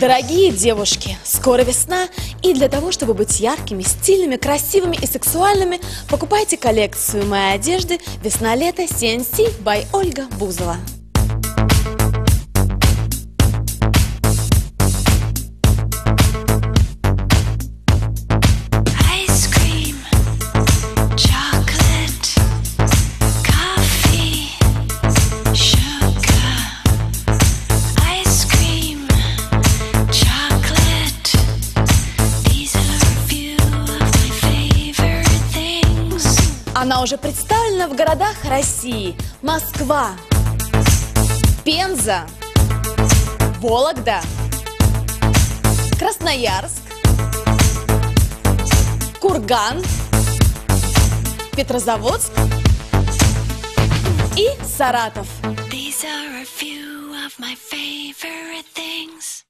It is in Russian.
Дорогие девушки, скоро весна, и для того, чтобы быть яркими, стильными, красивыми и сексуальными, покупайте коллекцию моей одежды «Весна-лето CNC» by Ольга Бузова. Она уже представлена в городах России. Москва, Пенза, Вологда, Красноярск, Курган, Петрозаводск и Саратов. These are a few of my favorite things.